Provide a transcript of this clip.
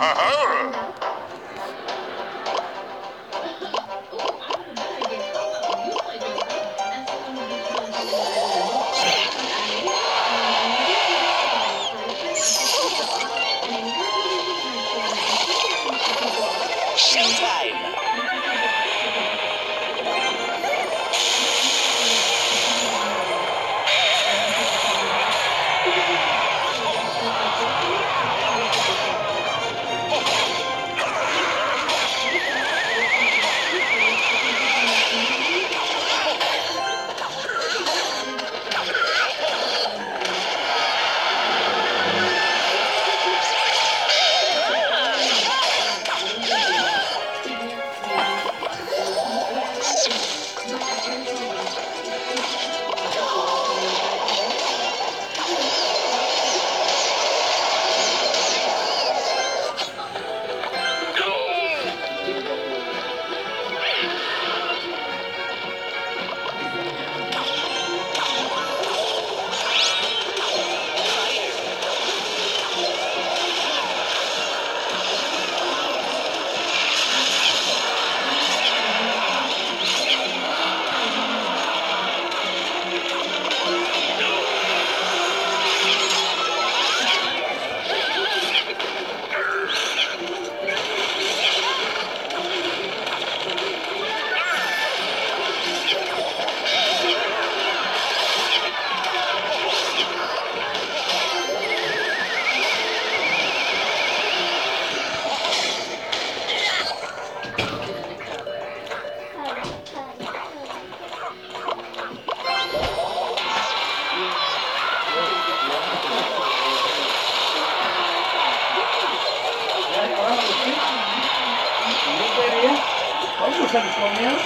Uh-huh. A comer.